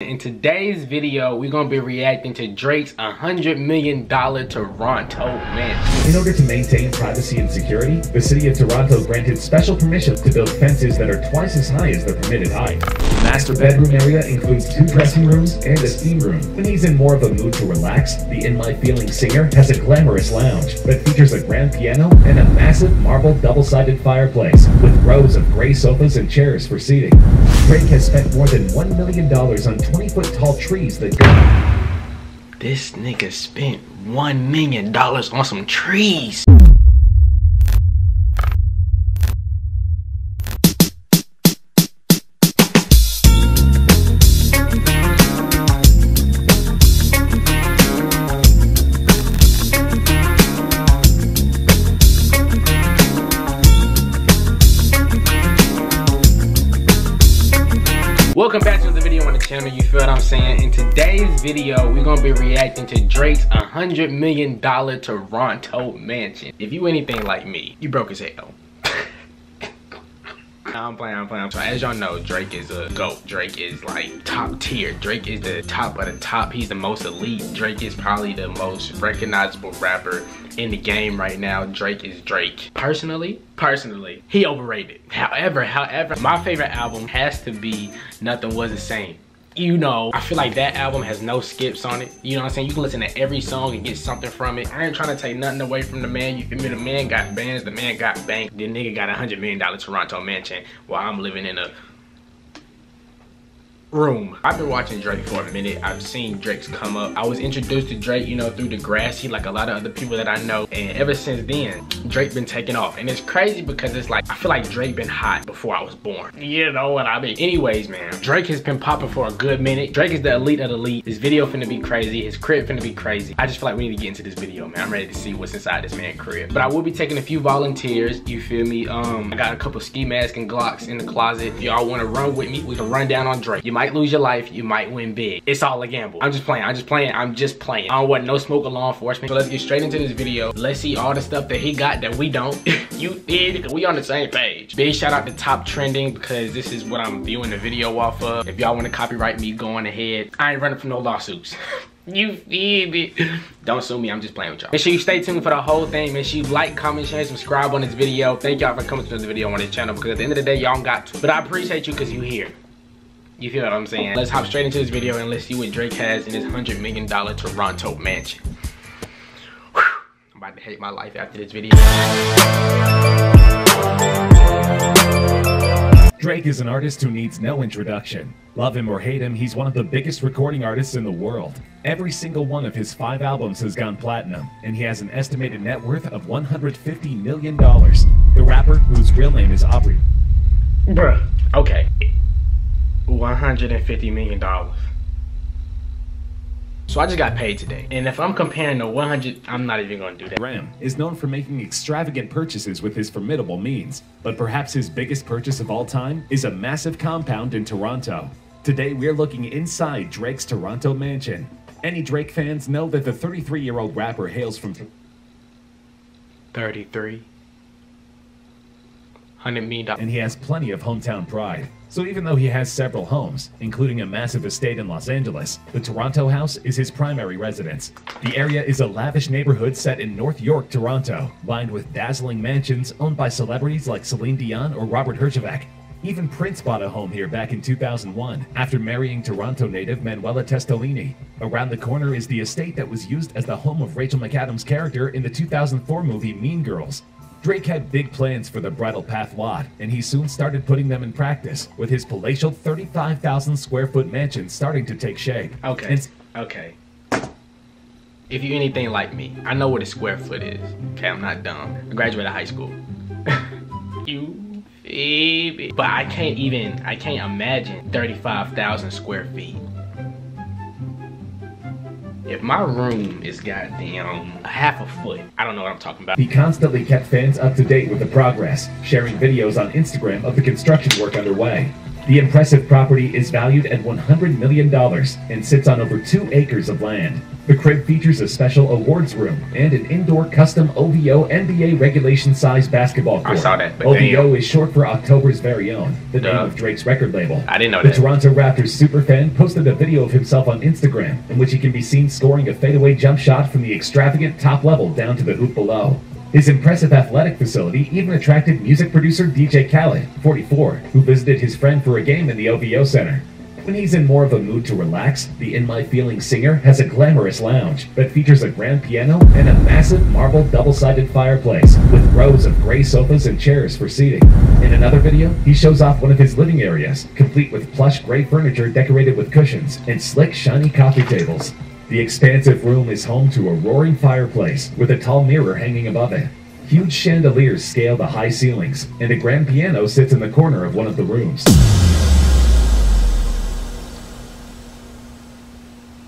In today's video, we're gonna be reacting to Drake's $100 million Toronto mansion. In order to maintain privacy and security, the city of Toronto granted special permission to build fences that are twice as high as the permitted height. Master bedroom area includes two dressing rooms and a steam room. When he's in more of a mood to relax, the In My Feelings singer has a glamorous lounge that features a grand piano and a massive marble double-sided fireplace with rows of gray sofas and chairs for seating. Drake has spent more than $1 million on 20 foot tall trees that go. This nigga spent $1 million on some trees. Video on the channel, you feel what I'm saying? In today's video, we're gonna be reacting to Drake's $100 million Toronto mansion. If you anything like me, you broke as hell. I'm playing, I'm playing. So as y'all know, Drake is a GOAT. Drake is like top tier. Drake is the top of the top. He's the most elite. Drake is probably the most recognizable rapper in the game right now. Drake is Drake. Personally, personally, he overrated. However, however, my favorite album has to be Nothing Was the Same you know, I feel like that album has no skips on it. You know what I'm saying? You can listen to every song and get something from it. I ain't trying to take nothing away from the man. You feel me? The man got bands, the man got bank. The nigga got a $100 million Toronto mansion while I'm living in a room. I've been watching Drake for a minute. I've seen Drake's come up. I was introduced to Drake, you know, through Degrassi, like a lot of other people that I know. And ever since then, Drake been taking off. And it's crazy because it's like, I feel like Drake been hot before I was born. You know what I mean? Anyways, man, Drake has been popping for a good minute. Drake is the elite of the elite. His video finna be crazy. His crib finna be crazy. I just feel like we need to get into this video, man. I'm ready to see what's inside this man crib. But I will be taking a few volunteers, you feel me? Um, I got a couple ski masks and Glocks in the closet. If y'all wanna run with me, we can run down on Drake. You might lose your life, you might win big. It's all a gamble. I'm just playing, I'm just playing, I'm just playing. I don't want no smoke of law enforcement. So let's get straight into this video. Let's see all the stuff that he got that we don't. you did, we on the same page. Big shout out to Top Trending because this is what I'm viewing the video off of. If y'all want to copyright me, going ahead. I ain't running from no lawsuits. You feel me? Don't sue me, I'm just playing with y'all. Make sure you stay tuned for the whole thing. Make sure you like, comment, share, subscribe on this video. Thank y'all for coming to the video on this channel because at the end of the day, y'all got to. But I appreciate you because you here. You feel what I'm saying? Let's hop straight into this video and let's see what Drake has in his $100 million Toronto mansion. Whew. I'm about to hate my life after this video. Drake is an artist who needs no introduction. Love him or hate him, he's one of the biggest recording artists in the world. Every single one of his five albums has gone platinum, and he has an estimated net worth of $150 million. The rapper, whose real name is Aubrey. Bruh, okay. $150 million. So I just got paid today. And if I'm comparing the 100, I'm not even gonna do that. Ram is known for making extravagant purchases with his formidable means, but perhaps his biggest purchase of all time is a massive compound in Toronto. Today we're looking inside Drake's Toronto mansion. Any Drake fans know that the 33-year-old rapper hails from 33 100 million and he has plenty of hometown pride. So even though he has several homes, including a massive estate in Los Angeles, the Toronto house is his primary residence. The area is a lavish neighborhood set in North York, Toronto, lined with dazzling mansions owned by celebrities like Celine Dion or Robert Herjavec. Even Prince bought a home here back in 2001 after marrying Toronto native Manuela Testolini. Around the corner is the estate that was used as the home of Rachel McAdams' character in the 2004 movie Mean Girls. Drake had big plans for the Bridle Path lot, and he soon started putting them in practice, with his palatial 35,000 square foot mansion starting to take shape. Okay. And okay. If you're anything like me, I know what a square foot is. Okay, I'm not dumb. I graduated high school. you baby. But I can't even, I can't imagine 35,000 square feet. If my room is goddamn half a foot, I don't know what I'm talking about. He constantly kept fans up to date with the progress, sharing videos on Instagram of the construction work underway. The impressive property is valued at $100 million and sits on over two acres of land. The crib features a special awards room and an indoor custom OVO NBA regulation size basketball court. I saw that, OVO damn. is short for October's Very Own, the Duh. name of Drake's record label. I didn't know The that. Toronto Raptors superfan posted a video of himself on Instagram in which he can be seen scoring a fadeaway jump shot from the extravagant top level down to the hoop below. His impressive athletic facility even attracted music producer DJ Khaled, 44, who visited his friend for a game in the OVO Center. When he's in more of a mood to relax, the In My Feelings singer has a glamorous lounge that features a grand piano and a massive marble double-sided fireplace with rows of gray sofas and chairs for seating. In another video, he shows off one of his living areas, complete with plush gray furniture decorated with cushions and slick shiny coffee tables. The expansive room is home to a roaring fireplace with a tall mirror hanging above it. Huge chandeliers scale the high ceilings, and a grand piano sits in the corner of one of the rooms.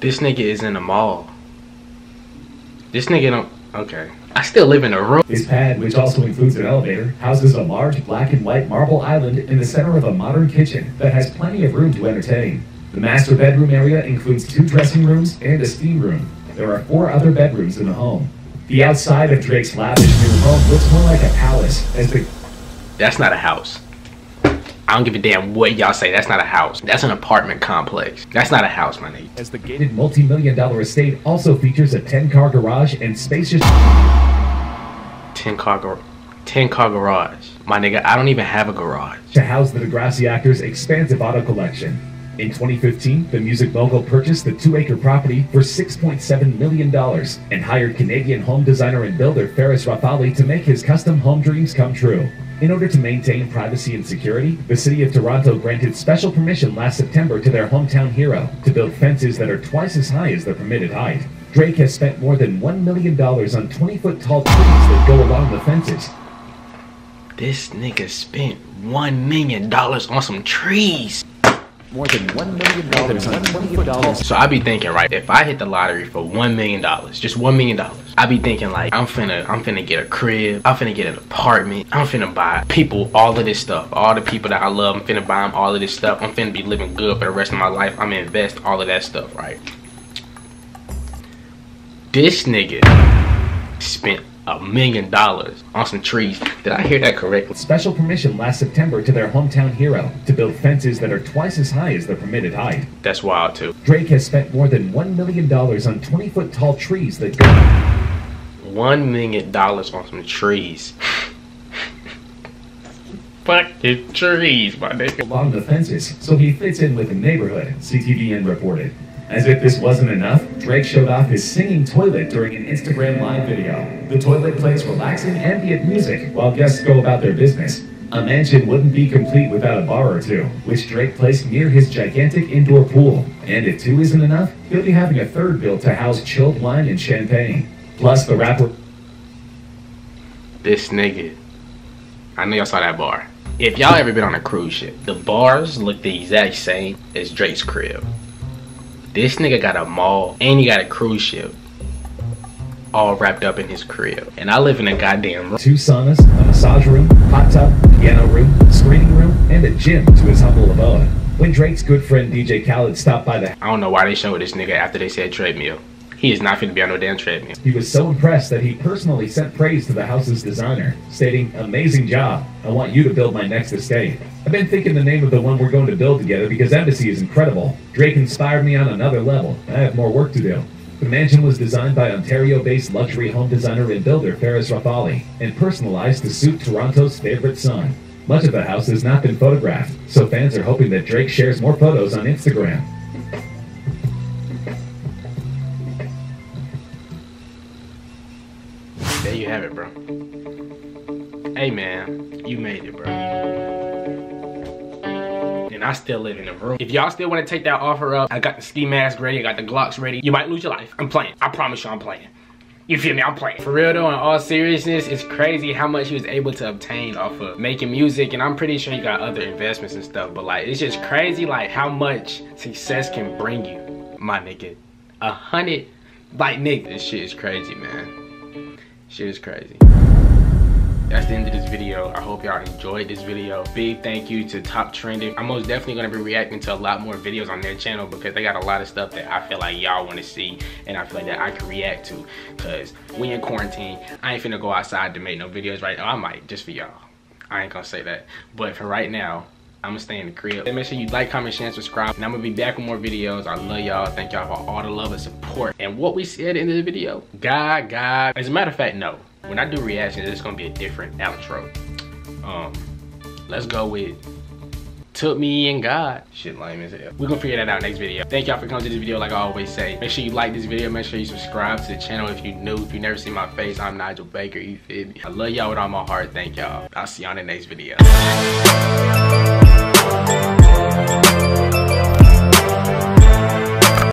This nigga is in a mall. This nigga don't. Okay. I still live in a room. This pad, which also includes an elevator, houses a large black and white marble island in the center of a modern kitchen that has plenty of room to entertain. The master bedroom area includes two dressing rooms and a steam room. There are four other bedrooms in the home. The outside of Drake's lavish new home looks more like a palace, as the That's not a house. I don't give a damn what y'all say. That's not a house. That's an apartment complex. That's not a house, my nigga. as the gated multi-million dollar estate also features a 10-car garage and spacious 10 car, gar- 10 car garage. My nigga, I don't even have a garage. to house the Degrassi actor's expansive auto collection. In 2015, the music mogul purchased the two-acre property for $6.7 million and hired Canadian home designer and builder Ferris Rafauli to make his custom home dreams come true. In order to maintain privacy and security, the city of Toronto granted special permission last September to their hometown hero to build fences that are twice as high as the permitted height. Drake has spent more than $1 million on 20-foot tall trees that go along the fences, This nigga spent $1 million on some trees. More than $1 million on 20 So I be thinking, right, if I hit the lottery for $1 million, just $1 million, I be thinking like, I'm finna, I'm finna get a crib, I'm finna get an apartment, I'm finna buy people all of this stuff, all the people that I love, I'm finna buy them all of this stuff, I'm finna be living good for the rest of my life, I'm gonna invest all of that stuff, right? This nigga spent a million dollars on some trees. Did I hear that correctly? special permission last September to their hometown hero to build fences that are twice as high as the permitted height. That's wild too. Drake has spent more than $1 million on 20 foot tall trees that go One million dollars on some trees. Fucking trees, my nigga. along the fences, so he fits in with the neighborhood, CTVN reported. As if this wasn't enough, Drake showed off his singing toilet during an Instagram live video. The toilet plays relaxing ambient music while guests go about their business. A mansion wouldn't be complete without a bar or two, which Drake placed near his gigantic indoor pool. And if two isn't enough, he'll be having a third built to house chilled wine and champagne. Plus, the rapper This nigga. I know y'all saw that bar. If y'all ever been on a cruise ship, the bars look the exact same as Drake's crib. This nigga got a mall and he got a cruise ship. All wrapped up in his crib. And I live in a goddamn room. two saunas, a massage room, hot tub, piano room, screening room, and a gym to his humble abode. When Drake's good friend DJ Khaled stopped by the I don't know why they showed this nigga after they said treadmill. He is not going to be on no damn treadmill. he was so impressed that he personally sent praise to the house's designer, stating, Amazing job. I want you to build my next estate. I've been thinking the name of the one we're going to build together because Embassy is incredible. Drake inspired me on another level. I have more work to do. The mansion was designed by Ontario-based luxury home designer and builder Ferris Rafauli and personalized to suit Toronto's favorite son. Much of the house has not been photographed, so fans are hoping that Drake shares more photos on Instagram. And I still live in the room. If y'all still want to take that offer up, I got the ski mask ready, I got the Glocks ready. You might lose your life. I'm playing. I promise you I'm playing. You feel me? I'm playing. For real though, in all seriousness, it's crazy how much he was able to obtain off of making music. And I'm pretty sure he got other investments and stuff. But like, it's just crazy like how much success can bring you, my nigga. A hundred, like nigga, this shit is crazy, man. Shit is crazy. That's the end of this video. I hope y'all enjoyed this video. Big thank you to Top Trending. I'm most definitely gonna be reacting to a lot more videos on their channel because they got a lot of stuff that I feel like y'all wanna see and I feel like that I can react to. Cause we in quarantine, I ain't finna go outside to make no videos right now. I might, just for y'all. I ain't gonna say that. But for right now, I'm gonna stay in the crib. And make sure you like, comment, share, and subscribe. And I'm gonna be back with more videos. I love y'all. Thank y'all for all the love and support. And what we said in the video, God, God. As a matter of fact, no. When I do reactions, it's gonna be a different outro. Um, let's go with took me and God. Shit lame as hell. We're gonna figure that out next video. Thank y'all for coming to this video like I always say. Make sure you like this video. Make sure you subscribe to the channel if you're new. If you never seen my face, I'm Nigel Baker. You feel me? I love y'all with all my heart. Thank y'all. I'll see y'all in the next video.